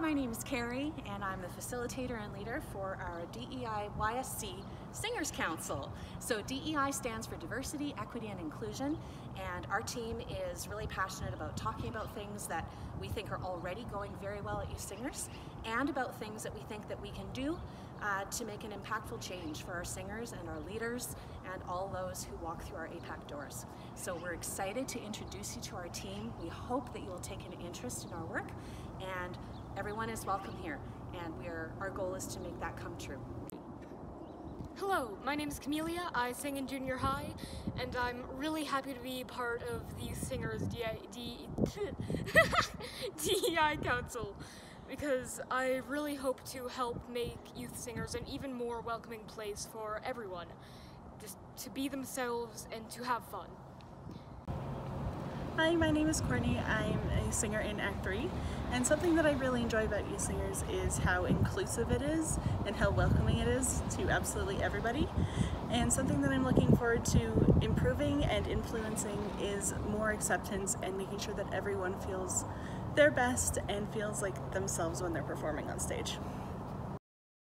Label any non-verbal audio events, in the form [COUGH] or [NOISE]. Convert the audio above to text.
my name is Karri, and I'm the facilitator and leader for our DEI YSC Singers Council. So DEI stands for Diversity, Equity, and Inclusion, and our team is really passionate about talking about things that we think are already going very well at Youth Singers, and about things that we think that we can do uh, to make an impactful change for our singers and our leaders and all those who walk through our APAC doors. So we're excited to introduce you to our team. We hope that you will take an interest in our work and everyone is welcome here and we're our goal is to make that come true. Hello, my name is Camelia. I sing in junior high, and I'm really happy to be part of the Singers DEI, DEI [LAUGHS] Council because I really hope to help make youth singers an even more welcoming place for everyone, just to be themselves and to have fun. Hi, my name is Courtney. I'm a singer in Act 3 and something that I really enjoy about Youth Singers is how inclusive it is and how welcoming it is to absolutely everybody. And something that I'm looking forward to improving and influencing is more acceptance and making sure that everyone feels their best and feels like themselves when they're performing on stage.